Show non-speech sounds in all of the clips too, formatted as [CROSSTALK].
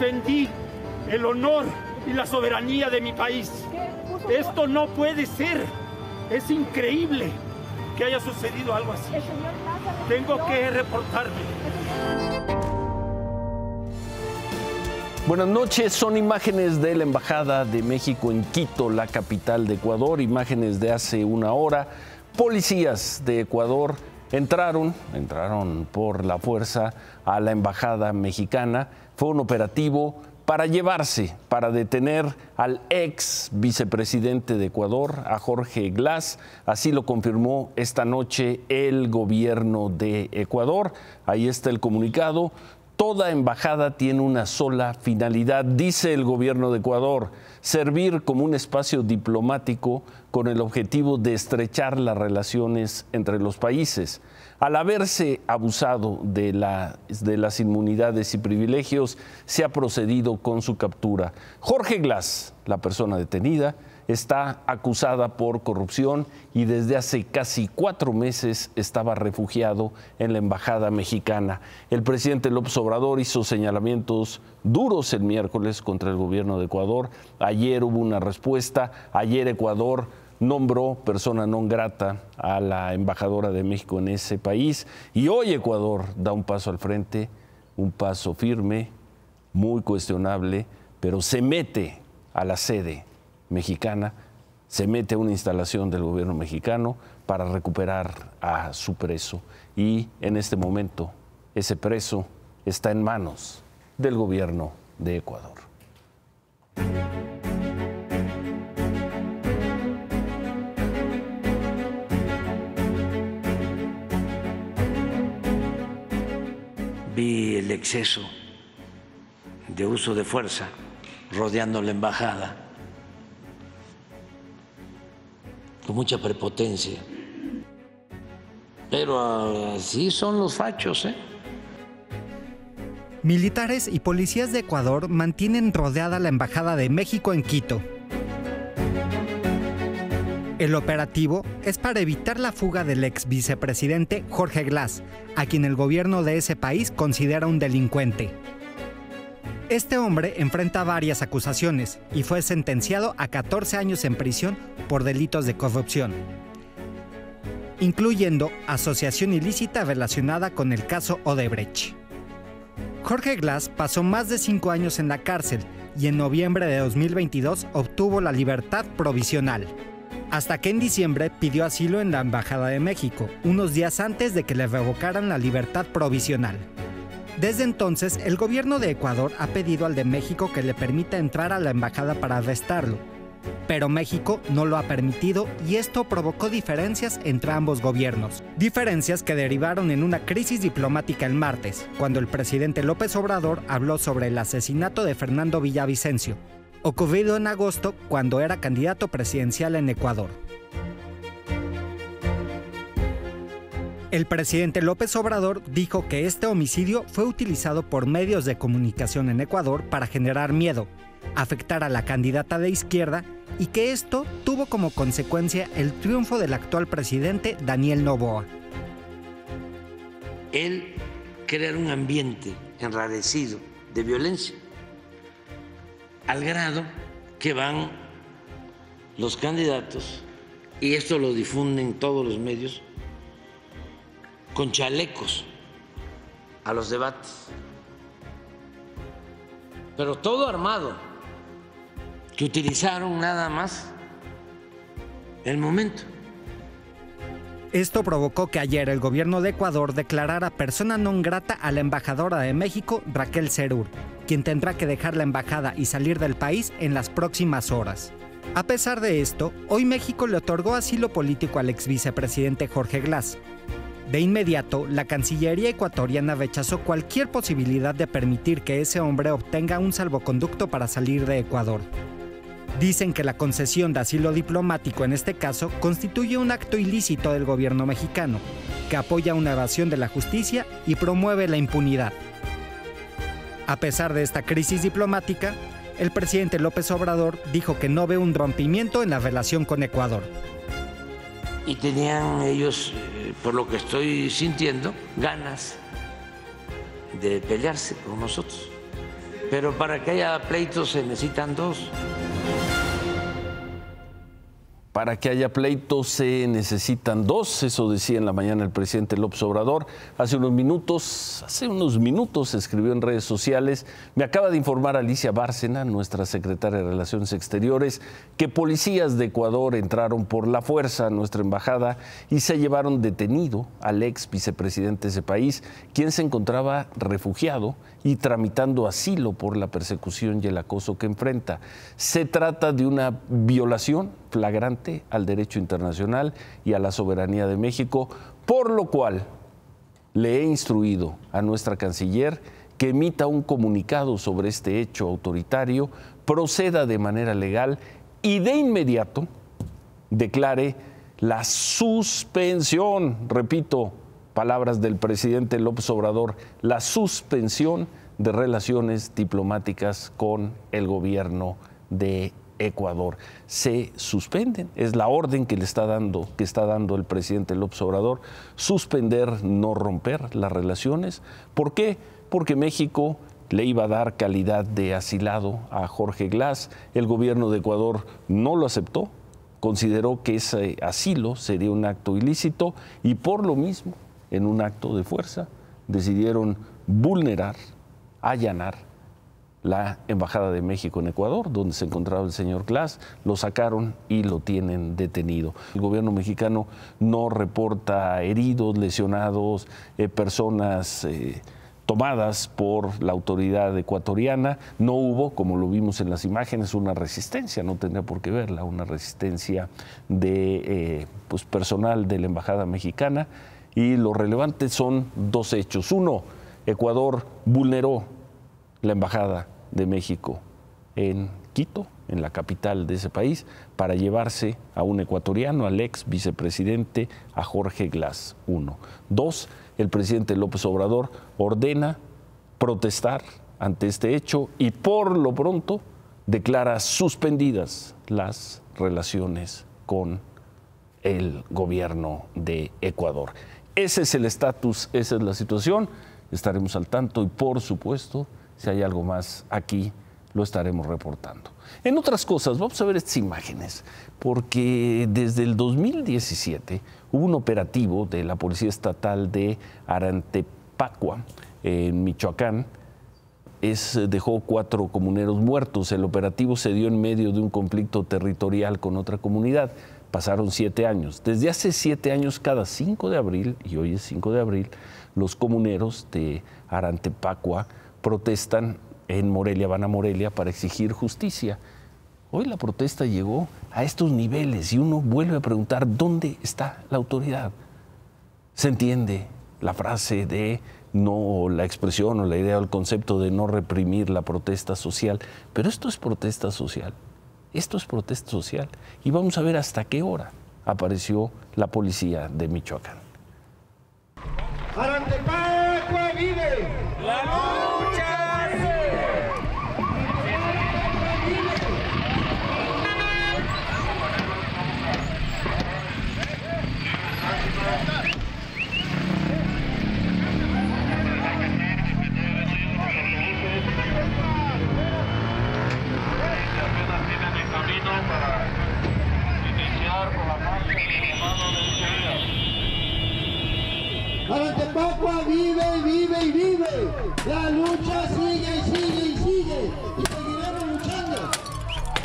defendí el honor y la soberanía de mi país. Esto no puede ser. Es increíble que haya sucedido algo así. Tengo que reportarme. Buenas noches, son imágenes de la Embajada de México en Quito, la capital de Ecuador, imágenes de hace una hora. Policías de Ecuador entraron, entraron por la fuerza a la Embajada mexicana. Fue un operativo para llevarse, para detener al ex vicepresidente de Ecuador, a Jorge Glass. Así lo confirmó esta noche el gobierno de Ecuador. Ahí está el comunicado. Toda embajada tiene una sola finalidad, dice el gobierno de Ecuador, servir como un espacio diplomático con el objetivo de estrechar las relaciones entre los países. Al haberse abusado de, de, las inmunidades y privilegios, se ha procedido con su captura. Jorge Glass, la persona detenida, está acusada por corrupción y desde hace casi cuatro meses estaba refugiado en la Embajada Mexicana. El presidente López Obrador hizo señalamientos duros el miércoles contra el gobierno de Ecuador. Ayer hubo una respuesta. Ayer Ecuador nombró persona non grata a la embajadora de México en ese país y hoy Ecuador da un paso al frente, un paso firme, muy cuestionable, pero se mete a la sede mexicana, se mete a una instalación del gobierno mexicano para recuperar a su preso. Y en este momento ese preso está en manos del gobierno de Ecuador. Exceso de uso de fuerza rodeando la embajada con mucha prepotencia. Pero así son los fachos, ¿eh? Militares y policías de Ecuador mantienen rodeada la Embajada de México en Quito. El operativo es para evitar la fuga del ex vicepresidente Jorge Glass, a quien el gobierno de ese país considera un delincuente. Este hombre enfrenta varias acusaciones y fue sentenciado a 14 años en prisión por delitos de corrupción, incluyendo asociación ilícita relacionada con el caso Odebrecht. Jorge Glass pasó más de cinco años en la cárcel y en noviembre de 2022 obtuvo la libertad provisional, hasta que en diciembre pidió asilo en la Embajada de México, unos días antes de que le revocaran la libertad provisional. Desde entonces, el gobierno de Ecuador ha pedido al de México que le permita entrar a la embajada para arrestarlo. Pero México no lo ha permitido y esto provocó diferencias entre ambos gobiernos. Diferencias que derivaron en una crisis diplomática el martes, cuando el presidente López Obrador habló sobre el asesinato de Fernando Villavicencio, ocurrido en agosto cuando era candidato presidencial en Ecuador. El presidente López Obrador dijo que este homicidio fue utilizado por medios de comunicación en Ecuador para generar miedo, afectar a la candidata de izquierda y que esto tuvo como consecuencia el triunfo del actual presidente Daniel Novoa. Él crear un ambiente enrarecido de violencia, al grado que van los candidatos, y esto lo difunden todos los medios, con chalecos a los debates, pero todo armado, que utilizaron nada más el momento. Esto provocó que ayer el gobierno de Ecuador declarara persona non grata a la embajadora de México, Raquel Cerur, quien tendrá que dejar la embajada y salir del país en las próximas horas. A pesar de esto, hoy México le otorgó asilo político al ex vicepresidente Jorge Glass, de inmediato, la Cancillería ecuatoriana rechazó cualquier posibilidad de permitir que ese hombre obtenga un salvoconducto para salir de Ecuador. Dicen que la concesión de asilo diplomático en este caso constituye un acto ilícito del gobierno mexicano, que apoya una evasión de la justicia y promueve la impunidad. A pesar de esta crisis diplomática, el presidente López Obrador dijo que no ve un rompimiento en la relación con Ecuador. Y tenían ellos por lo que estoy sintiendo, ganas de pelearse con nosotros. pero para que haya pleitos se necesitan dos. Para que haya pleito se necesitan dos, eso decía en la mañana el presidente López Obrador. Hace unos minutos, hace unos minutos escribió en redes sociales, me acaba de informar Alicia Bárcena, nuestra secretaria de Relaciones Exteriores, que policías de Ecuador entraron por la fuerza a nuestra embajada y se llevaron detenido al ex vicepresidente de ese país, quien se encontraba refugiado y tramitando asilo por la persecución y el acoso que enfrenta. Se trata de una violación flagrante al derecho internacional y a la soberanía de México, por lo cual le he instruido a nuestra canciller que emita un comunicado sobre este hecho autoritario, proceda de manera legal y de inmediato declare la suspensión, repito, palabras del presidente López Obrador, la suspensión de relaciones diplomáticas con el gobierno de Ecuador. Se suspenden, es la orden que le está dando, que está dando el presidente López Obrador, suspender, no romper las relaciones. ¿Por qué? Porque México le iba a dar calidad de asilado a Jorge Glass. El gobierno de Ecuador no lo aceptó, consideró que ese asilo sería un acto ilícito y por lo mismo, en un acto de fuerza, decidieron vulnerar, allanar la Embajada de México en Ecuador, donde se encontraba el señor Glass, lo sacaron y lo tienen detenido. El gobierno mexicano no reporta heridos, lesionados, eh, personas eh, tomadas por la autoridad ecuatoriana. No hubo, como lo vimos en las imágenes, una resistencia, no tendría por qué verla, una resistencia de eh, pues, personal de la Embajada mexicana. Y lo relevante son dos hechos. Uno, Ecuador vulneró la Embajada de México en Quito, en la capital de ese país, para llevarse a un ecuatoriano, al ex vicepresidente, a Jorge Glass, uno. Dos, el presidente López Obrador ordena protestar ante este hecho y por lo pronto declara suspendidas las relaciones con el gobierno de Ecuador. Ese es el estatus, esa es la situación. Estaremos al tanto y por supuesto si hay algo más aquí, lo estaremos reportando. En otras cosas, vamos a ver estas imágenes, porque desde el 2017 hubo un operativo de la Policía Estatal de Arantepacua, en Michoacán, es, dejó cuatro comuneros muertos. El operativo se dio en medio de un conflicto territorial con otra comunidad. Pasaron siete años. Desde hace siete años, cada 5 de abril, y hoy es 5 de abril, los comuneros de Arantepacua protestan en Morelia, van a Morelia para exigir justicia. Hoy la protesta llegó a estos niveles y uno vuelve a preguntar dónde está la autoridad. Se entiende la frase de no la expresión o la idea o el concepto de no reprimir la protesta social, pero esto es protesta social. Esto es protesta social y vamos a ver hasta qué hora apareció la policía de Michoacán. vive! ¡La Arantepacua vive y vive y vive. La lucha sigue y sigue y sigue. Y seguiremos luchando.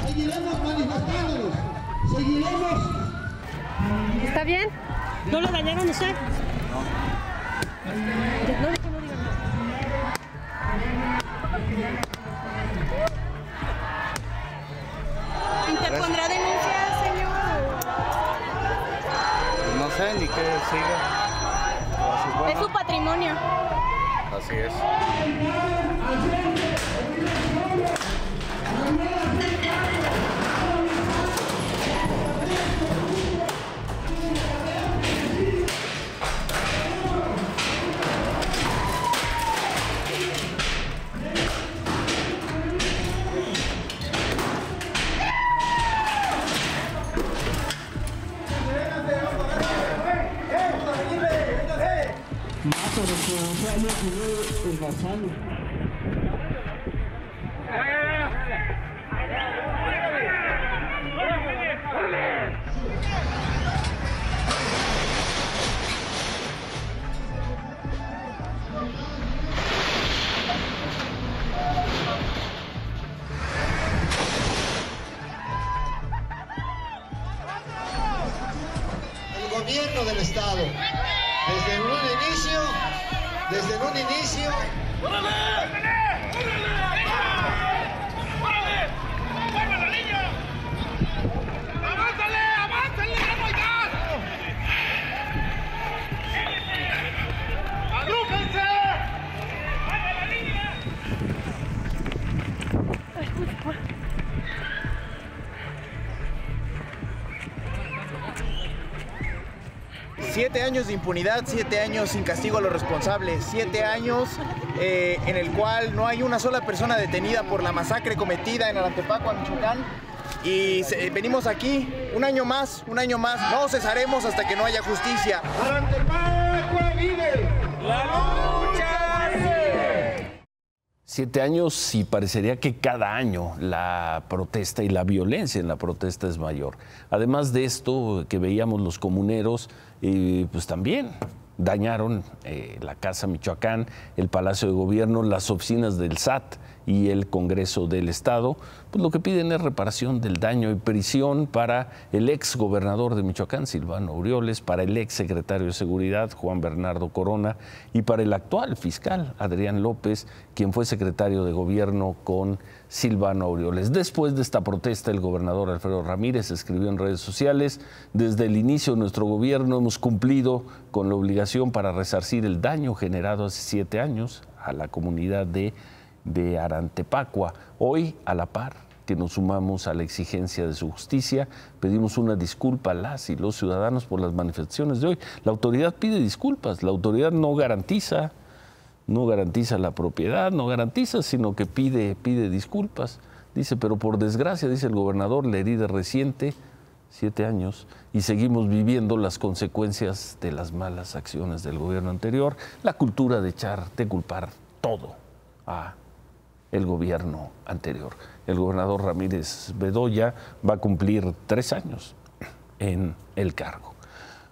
Seguiremos manifestándonos. Seguiremos. ¿Está bien? ¿No lo dañaron usted? No. No, ¿Interpondrá denuncia, señor? No sé ni qué siga. Es su patrimonio. Así es. Planeten Null ist was Handel. Años de impunidad, siete años sin castigo a los responsables, siete años eh, en el cual no hay una sola persona detenida por la masacre cometida en Arantepacua, Michoacán. Y venimos aquí un año más, un año más. No cesaremos hasta que no haya justicia. Arantepacua vive. Siete años y parecería que cada año la protesta y la violencia en la protesta es mayor. Además de esto que veíamos los comuneros, eh, pues también dañaron eh, la Casa Michoacán, el Palacio de Gobierno, las oficinas del SAT y el Congreso del Estado. Pues lo que piden es reparación del daño y prisión para el ex gobernador de Michoacán, Silvano Aureoles, para el ex secretario de Seguridad, Juan Bernardo Corona, y para el actual fiscal, Adrián López, quien fue secretario de gobierno con Silvano Aureoles. Después de esta protesta, el gobernador Alfredo Ramírez escribió en redes sociales, desde el inicio de nuestro gobierno hemos cumplido con la obligación para resarcir el daño generado hace siete años a la comunidad de, de Arantepacua. Hoy, a la par que nos sumamos a la exigencia de su justicia, pedimos una disculpa a las y los ciudadanos por las manifestaciones de hoy. La autoridad pide disculpas, la autoridad no garantiza no garantiza la propiedad, no garantiza, sino que pide, pide disculpas. Dice, pero por desgracia, dice el gobernador, la herida reciente, siete años, y seguimos viviendo las consecuencias de las malas acciones del gobierno anterior, la cultura de echar, de culpar todo a el gobierno anterior. El gobernador Ramírez Bedoya va a cumplir tres años en el cargo.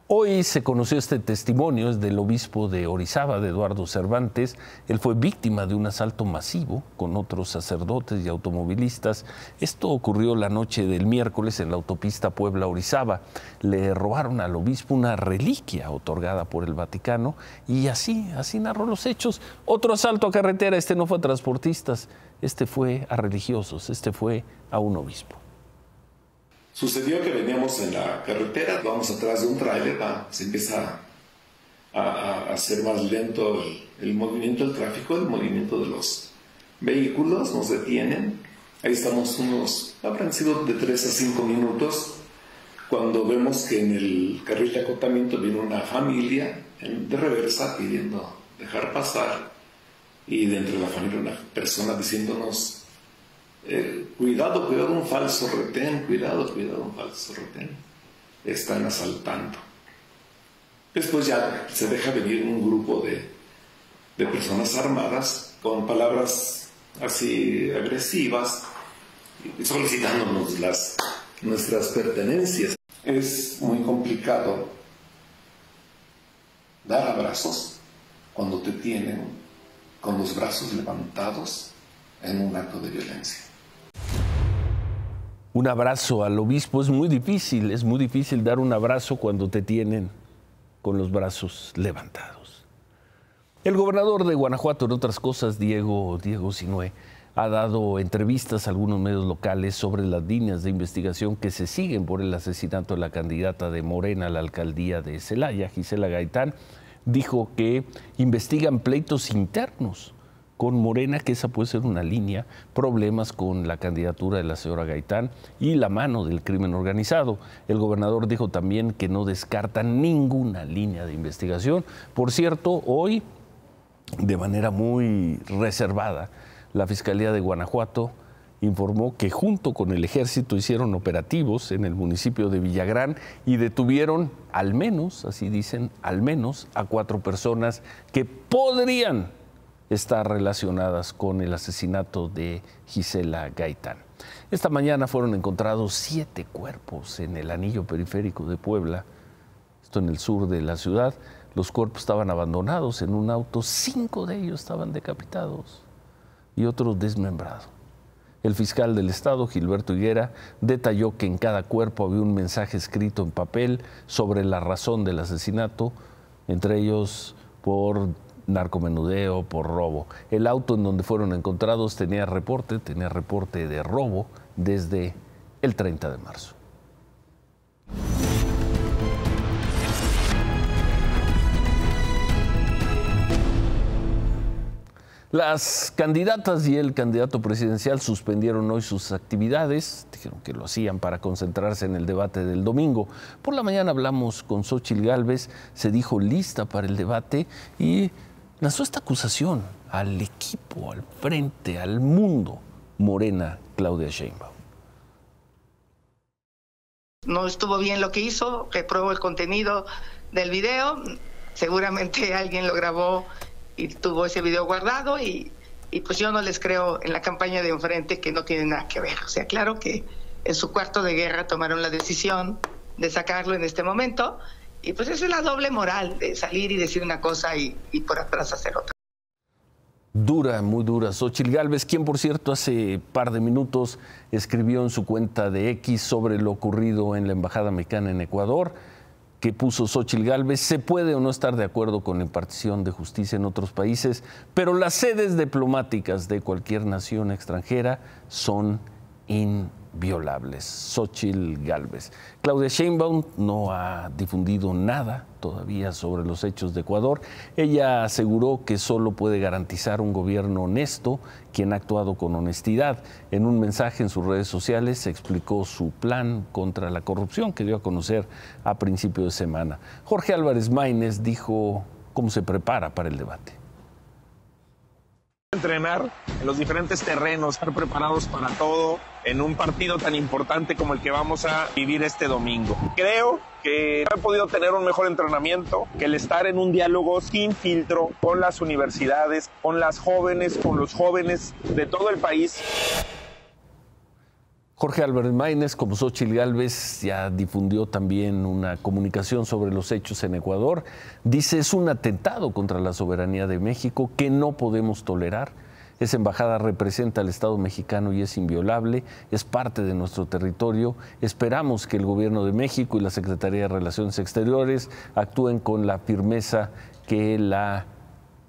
Hoy se conoció este testimonio, es del obispo de Orizaba, de Eduardo Cervantes. Él fue víctima de un asalto masivo con otros sacerdotes y automovilistas. Esto ocurrió la noche del miércoles en la autopista Puebla-Orizaba. Le robaron al obispo una reliquia otorgada por el Vaticano y así, así narró los hechos. Otro asalto a carretera, este no fue a transportistas, este fue a religiosos, este fue a un obispo. Sucedió que veníamos en la carretera, vamos atrás de un tráiler, se empieza a, hacer más lento el, el movimiento del tráfico, el movimiento de los vehículos, nos detienen. Ahí estamos unos, habrán sido de 3 a 5 minutos, cuando vemos que en el carril de acotamiento viene una familia de reversa pidiendo dejar pasar y dentro de la familia una persona diciéndonos eh, cuidado, cuidado, un falso retén, cuidado, cuidado, un falso retén. Están asaltando. Después ya se deja venir un grupo de, de personas armadas con palabras así agresivas solicitándonos las, nuestras pertenencias. Es muy complicado dar abrazos cuando te tienen con los brazos levantados en un acto de violencia. Un abrazo al obispo es muy difícil, es muy difícil dar un abrazo cuando te tienen con los brazos levantados. El gobernador de Guanajuato, en otras cosas, Diego, Diego Sinue, ha dado entrevistas a algunos medios locales sobre las líneas de investigación que se siguen por el asesinato de la candidata de Morena a la alcaldía de Celaya, Gisela Gaitán. Dijo que investigan pleitos internos con Morena, que esa puede ser una línea, problemas con la candidatura de la señora Gaitán y la mano del crimen organizado. El gobernador dijo también que no descarta ninguna línea de investigación. Por cierto, hoy, de manera muy reservada, la Fiscalía de Guanajuato informó que junto con el ejército hicieron operativos en el municipio de Villagrán y detuvieron al menos, así dicen, al menos a cuatro personas que podrían estar relacionadas con el asesinato de Gisela Gaitán. Esta mañana fueron encontrados siete cuerpos en el anillo periférico de Puebla, esto en el sur de la ciudad. Los cuerpos estaban abandonados en un auto, cinco de ellos estaban decapitados y otro desmembrado. El fiscal del Estado, Gilberto Higuera, detalló que en cada cuerpo había un mensaje escrito en papel sobre la razón del asesinato, entre ellos por narcomenudeo, por robo. El auto en donde fueron encontrados tenía reporte, tenía reporte de robo desde el 30 de marzo. Las candidatas y el candidato presidencial suspendieron hoy sus actividades, dijeron que lo hacían para concentrarse en el debate del domingo. Por la mañana hablamos con Xochil Gálvez, se dijo lista para el debate y lanzó esta acusación al equipo, al frente, al mundo, Morena Claudia Sheinbaum. No estuvo bien lo que hizo, repruebo el contenido del video, seguramente [LAUGHS] alguien lo grabó y tuvo ese video guardado y, y pues yo no les creo en la campaña de enfrente que no tiene nada que ver. O sea, claro que en su cuarto de guerra tomaron la decisión de sacarlo en este momento y pues esa es la doble moral de salir y decir una cosa y, por atrás hacer otra. Dura, muy dura. Xochil Gálvez, quien por cierto hace par de minutos escribió en su cuenta de X sobre lo ocurrido en la Embajada Mexicana en Ecuador que puso Xochitl Gálvez. Se puede o no estar de acuerdo con la impartición de justicia en otros países, pero las sedes diplomáticas de cualquier nación extranjera son in violables. Xochitl Galvez. Claudia Sheinbaum no ha difundido nada todavía sobre los hechos de Ecuador. Ella aseguró que solo puede garantizar un gobierno honesto quien ha actuado con honestidad. En un mensaje en sus redes sociales explicó su plan contra la corrupción que dio a conocer a principio de semana. Jorge Álvarez Maínez dijo cómo se prepara para el debate entrenar en los diferentes terrenos, estar preparados para todo en un partido tan importante como el que vamos a vivir este domingo. Creo que he podido tener un mejor entrenamiento que el estar en un diálogo sin filtro con las universidades, con las jóvenes, con los jóvenes de todo el país. Jorge Álvarez Maínez, como Xochitl Gálvez, ya difundió también una comunicación sobre los hechos en Ecuador. Dice, es un atentado contra la soberanía de México que no podemos tolerar. Esa embajada representa al Estado mexicano y es inviolable, es parte de nuestro territorio. Esperamos que el Gobierno de México y la Secretaría de Relaciones Exteriores actúen con la firmeza que la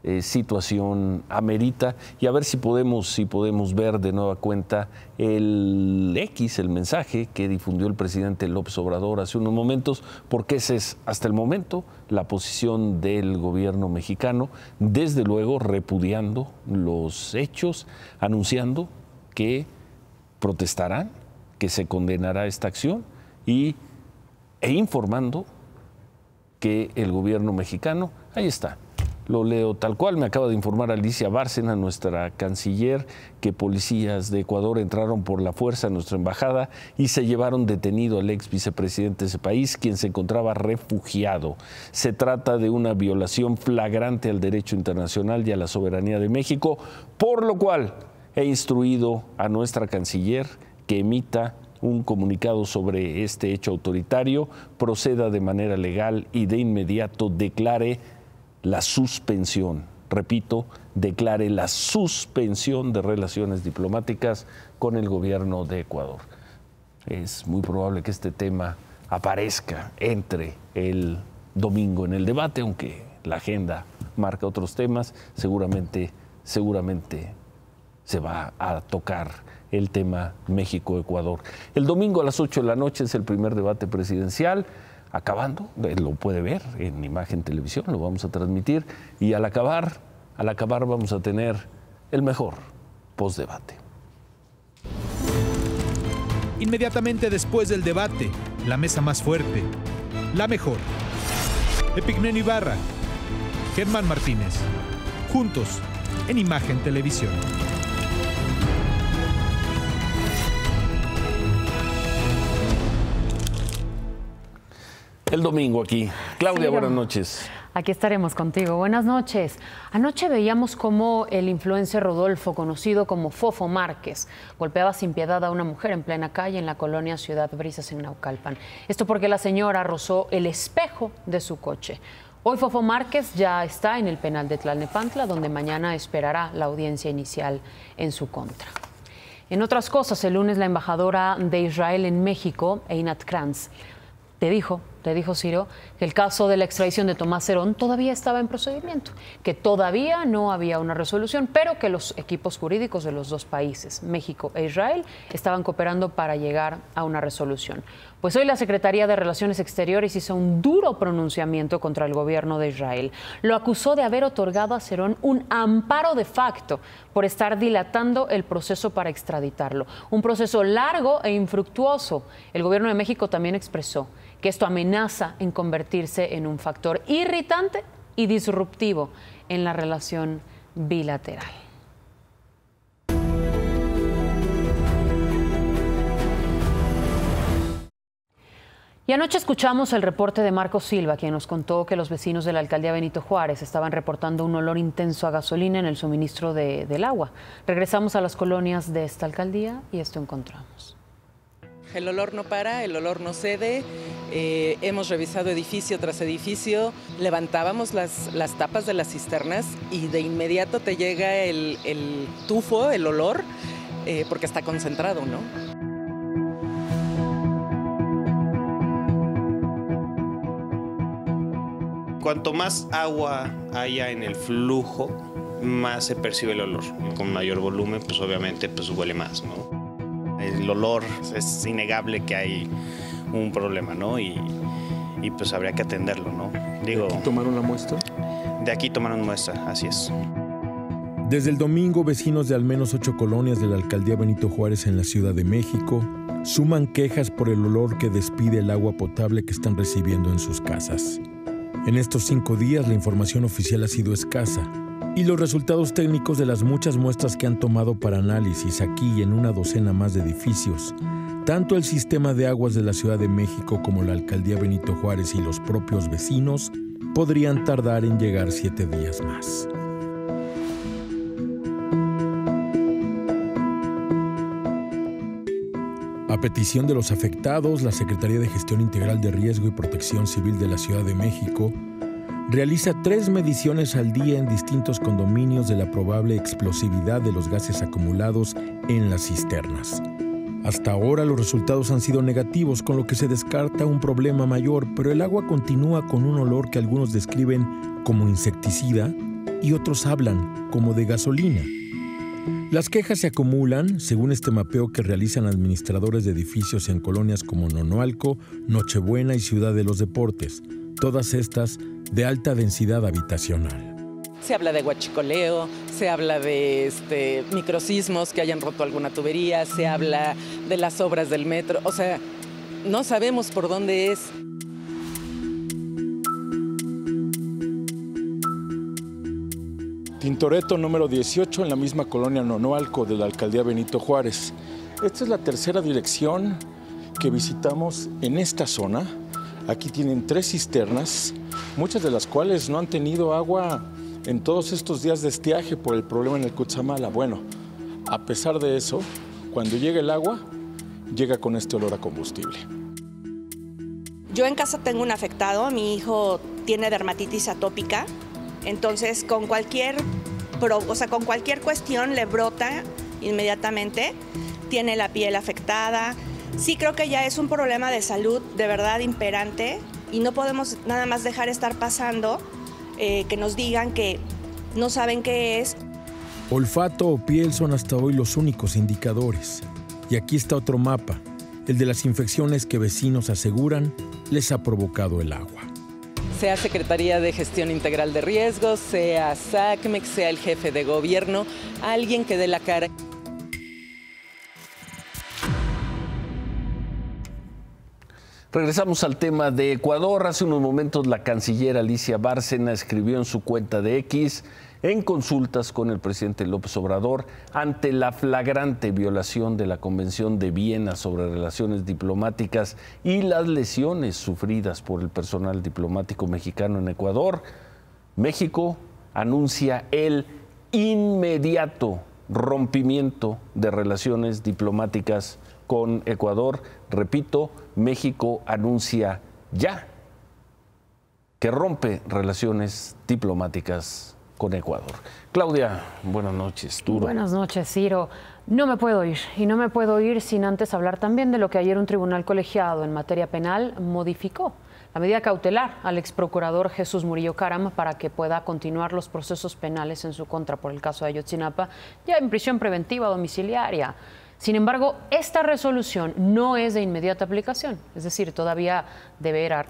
eh, situación amerita y a ver si podemos, si podemos ver de nueva cuenta el X, el mensaje que difundió el presidente López Obrador hace unos momentos, porque esa es hasta el momento la posición del gobierno mexicano, desde luego repudiando los hechos, anunciando que protestarán, que se condenará esta acción y, e informando que el gobierno mexicano, ahí está, lo leo tal cual. Me acaba de informar Alicia Bárcena, nuestra canciller, que policías de Ecuador entraron por la fuerza a nuestra embajada y se llevaron detenido al ex vicepresidente de ese país, quien se encontraba refugiado. Se trata de una violación flagrante al derecho internacional y a la soberanía de México, por lo cual he instruido a nuestra canciller que emita un comunicado sobre este hecho autoritario, proceda de manera legal y de inmediato declare la suspensión, repito, declare la suspensión de relaciones diplomáticas con el gobierno de Ecuador. Es muy probable que este tema aparezca entre el domingo en el debate, aunque la agenda marca otros temas, seguramente, seguramente se va a tocar el tema México-Ecuador. El domingo a las 8 de la noche es el primer debate presidencial acabando, lo puede ver en imagen televisión, lo vamos a transmitir y al acabar, al acabar vamos a tener el mejor postdebate. Inmediatamente después del debate, la mesa más fuerte, la mejor. Epigmenio Ibarra, Germán Martínez, juntos en Imagen Televisión. El domingo aquí. Claudia, buenas noches. Aquí estaremos contigo. Buenas noches. Anoche veíamos cómo el influencer Rodolfo, conocido como Fofo Márquez, golpeaba sin piedad a una mujer en plena calle en la colonia Ciudad Brisas en Naucalpan. Esto porque la señora rozó el espejo de su coche. Hoy Fofo Márquez ya está en el penal de Tlalnepantla, donde mañana esperará la audiencia inicial en su contra. En otras cosas, el lunes la embajadora de Israel en México, Einat Kranz, te dijo te dijo Ciro que el caso de la extradición de Tomás Cerón todavía estaba en procedimiento, que todavía no había una resolución, pero que los equipos jurídicos de los dos países, México e Israel, estaban cooperando para llegar a una resolución. Pues hoy la Secretaría de Relaciones Exteriores hizo un duro pronunciamiento contra el gobierno de Israel. Lo acusó de haber otorgado a Cerón un amparo de facto por estar dilatando el proceso para extraditarlo. Un proceso largo e infructuoso. El gobierno de México también expresó que esto amenaza en convertirse en un factor irritante y disruptivo en la relación bilateral. Y anoche escuchamos el reporte de Marco Silva, quien nos contó que los vecinos de la alcaldía Benito Juárez estaban reportando un olor intenso a gasolina en el suministro del agua. Regresamos a las colonias de esta alcaldía y esto encontramos. El olor no para, el olor no cede. Eh, hemos revisado edificio tras edificio, levantábamos las, tapas de las cisternas y de inmediato te llega el, tufo, el olor, eh, porque está concentrado, ¿no? Cuanto más agua haya en el flujo, más se percibe el olor. Con mayor volumen, pues obviamente pues huele más, ¿no? El olor es innegable que hay un problema, ¿no? Y, pues habría que atenderlo, ¿no? Digo, ¿De aquí tomaron la muestra? De aquí tomaron muestra, así es. Desde el domingo, vecinos de al menos ocho colonias de la alcaldía Benito Juárez en la Ciudad de México suman quejas por el olor que despide el agua potable que están recibiendo en sus casas. En estos cinco días la información oficial ha sido escasa y los resultados técnicos de las muchas muestras que han tomado para análisis aquí y en una docena más de edificios, tanto el sistema de aguas de la Ciudad de México como la alcaldía Benito Juárez y los propios vecinos podrían tardar en llegar siete días más. A petición de los afectados, la Secretaría de Gestión Integral de Riesgo y Protección Civil de la Ciudad de México realiza tres mediciones al día en distintos condominios de la probable explosividad de los gases acumulados en las cisternas. Hasta ahora los resultados han sido negativos, con lo que se descarta un problema mayor, pero el agua continúa con un olor que algunos describen como insecticida y otros hablan como de gasolina. Las quejas se acumulan, según este mapeo que realizan administradores de edificios en colonias como Nonoalco, Nochebuena y Ciudad de los Deportes, todas estas de alta densidad habitacional. Se habla de guachicoleo, se habla de este, microsismos que hayan roto alguna tubería, se habla de las obras del metro, o sea, no sabemos por dónde es. Tintoreto número 18 en la misma colonia Nonoalco de la alcaldía Benito Juárez. Esta es la tercera dirección que visitamos en esta zona. Aquí tienen tres cisternas muchas de las cuales no han tenido agua en todos estos días de estiaje por el problema en el Cutzamala. Bueno, a pesar de eso, cuando llega el agua, llega con este olor a combustible. Yo en casa tengo un afectado, mi hijo tiene dermatitis atópica, entonces con cualquier, o con cualquier cuestión le brota inmediatamente, tiene la piel afectada. Sí creo que ya es un problema de salud de verdad imperante y no podemos nada más dejar estar pasando, eh, que nos digan que no saben qué es. Olfato o piel son hasta hoy los únicos indicadores. Y aquí está otro mapa, el de las infecciones que vecinos aseguran les ha provocado el agua. Sea Secretaría de Gestión Integral de Riesgos, sea SACMEX, sea el jefe de gobierno, alguien que dé la cara. Regresamos al tema de Ecuador. Hace unos momentos la canciller Alicia Bárcena escribió en su cuenta de X en consultas con el presidente López Obrador ante la flagrante violación de la Convención de Viena sobre relaciones diplomáticas y las lesiones sufridas por el personal diplomático mexicano en Ecuador. México anuncia el inmediato rompimiento de relaciones diplomáticas con Ecuador. Repito, México anuncia ya que rompe relaciones diplomáticas con Ecuador. Claudia, buenas noches. Duro. Buenas noches, Ciro. No me puedo ir y no me puedo ir sin antes hablar también de lo que ayer un tribunal colegiado en materia penal modificó. La medida cautelar al ex procurador Jesús Murillo Caram para que pueda continuar los procesos penales en su contra por el caso de Ayotzinapa, ya en prisión preventiva domiciliaria. Sin embargo, esta resolución no es de inmediata aplicación, es decir, todavía deberá,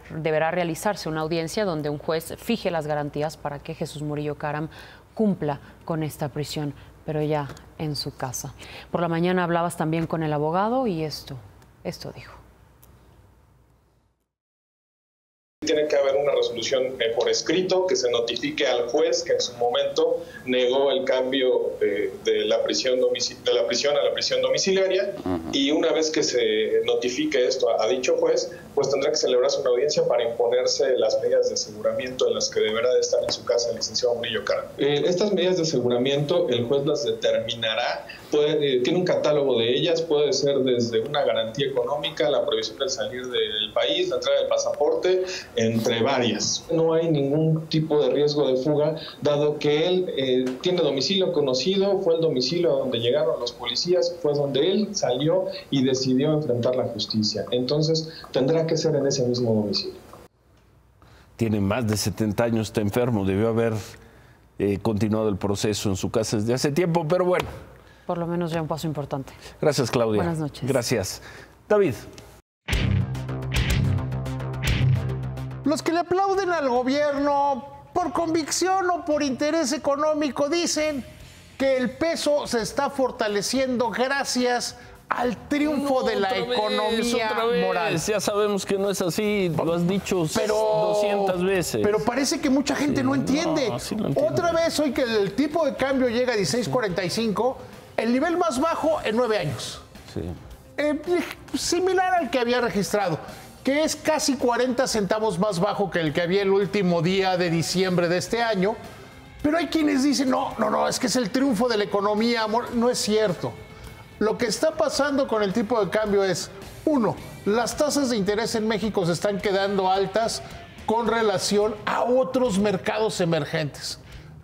realizarse una audiencia donde un juez fije las garantías para que Jesús Murillo Caram cumpla con esta prisión, pero ya en su casa. Por la mañana hablabas también con el abogado y esto, esto dijo. Tiene que haber una resolución eh, por escrito que se notifique al juez que en su momento negó el cambio de, de la, prisión de la prisión a la prisión domiciliaria y una vez que se notifique esto a, a, dicho juez, pues tendrá que celebrarse una audiencia para imponerse las medidas de aseguramiento en las que deberá de estar en su casa el licenciado Murillo Cara. Eh, estas medidas de aseguramiento el juez las determinará, puede, eh, tiene un catálogo de ellas, puede ser desde una garantía económica, la prohibición de salir del país, la entrada del pasaporte, entre varias. No hay ningún tipo de riesgo de fuga, dado que él eh, tiene domicilio conocido, fue el domicilio a donde llegaron los policías, fue donde él salió y decidió enfrentar la justicia. Entonces tendrá que ser en ese mismo domicilio. Tiene más de 70 años, está enfermo, debió haber eh, continuado el proceso en su casa desde hace tiempo, pero bueno. Por lo menos ya un paso importante. Gracias, Claudia. Buenas noches. Gracias. David. Los que le aplauden al gobierno por convicción o por interés económico dicen que el peso se está fortaleciendo gracias al triunfo no, de la economía vez, vez. moral. Ya sabemos que no es así, lo has dicho pero, 200 veces. Pero parece que mucha gente sí, no entiende. No, sí entiende. Otra vez hoy que el tipo de cambio llega a 16.45, el nivel más bajo en nueve años. Sí. Eh, similar al que había registrado que es casi 40 centavos más bajo que el que había el último día de diciembre de este año. Pero hay quienes dicen, no, no, no, es que es el triunfo de la economía, amor. No es cierto. Lo que está pasando con el tipo de cambio es, uno, las tasas de interés en México se están quedando altas con relación a otros mercados emergentes.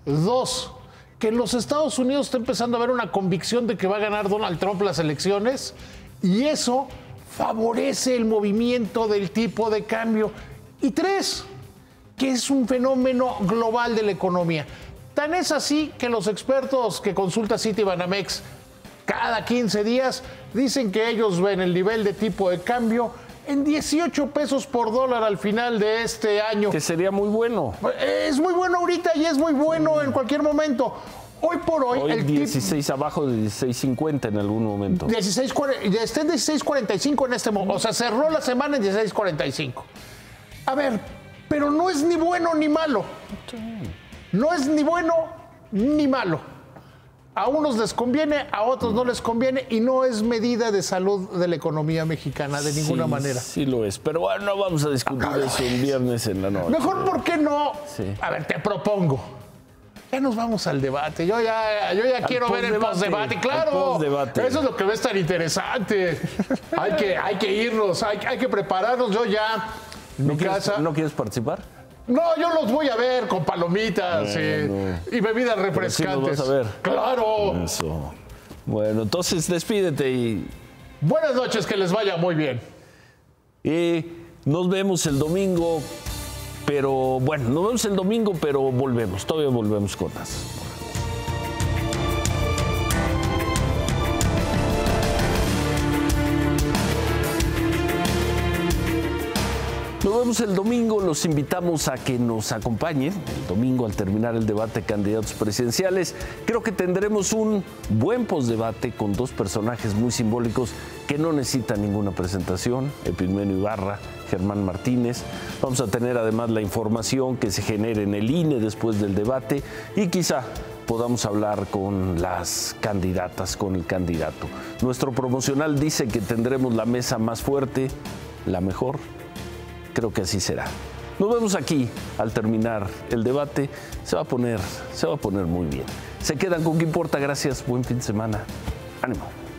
Dos, que en los Estados Unidos está empezando a haber una convicción de que va a ganar Donald Trump las elecciones y eso favorece el movimiento del tipo de cambio. Y tres, que es un fenómeno global de la economía. Tan es así que los expertos que consulta Citibanamex cada 15 días dicen que ellos ven el nivel de tipo de cambio en 18 pesos por dólar al final de este año. Que sería muy bueno. Es muy bueno ahorita y es muy bueno en cualquier momento. Hoy por hoy, hoy el 16 tip... abajo de 16.50 en algún momento. 16, está en 16.45 en este momento. O sea, cerró la semana en 16.45. A ver, pero no es ni bueno ni malo. No es ni bueno ni malo. A unos les conviene, a otros no les conviene y no es medida de salud de la economía mexicana de ninguna sí, manera. Sí lo es, pero bueno, no vamos a discutir ah, eso un viernes en la noche. Mejor, ¿por qué no? Sí. A ver, te propongo ya nos vamos al debate. Yo ya, yo ya quiero ver el post-debate. Claro, -debate. eso es lo que va a estar interesante. hay, que, hay que irnos, hay, hay que prepararnos. Yo ya, ¿No, quieres, casa... ¿No quieres participar? No, yo los voy a ver con palomitas no, y, bebidas refrescantes. Sí vas a ver. Claro. Eso. Bueno, entonces despídete y. Buenas noches, que les vaya muy bien. Y nos vemos el domingo pero bueno, nos vemos el domingo, pero volvemos, todavía volvemos con más. Vemos el domingo, los invitamos a que nos acompañen el domingo al terminar el debate de candidatos presidenciales. Creo que tendremos un buen postdebate con dos personajes muy simbólicos que no necesitan ninguna presentación, Epigmenio Ibarra, Germán Martínez. Vamos a tener además la información que se genere en el INE después del debate y quizá podamos hablar con las candidatas, con el candidato. Nuestro promocional dice que tendremos la mesa más fuerte, la mejor, creo que así será. Nos vemos aquí al terminar el debate. Se va a poner, se va a poner muy bien. Se quedan con qué importa. Gracias. Buen fin de semana. Ánimo.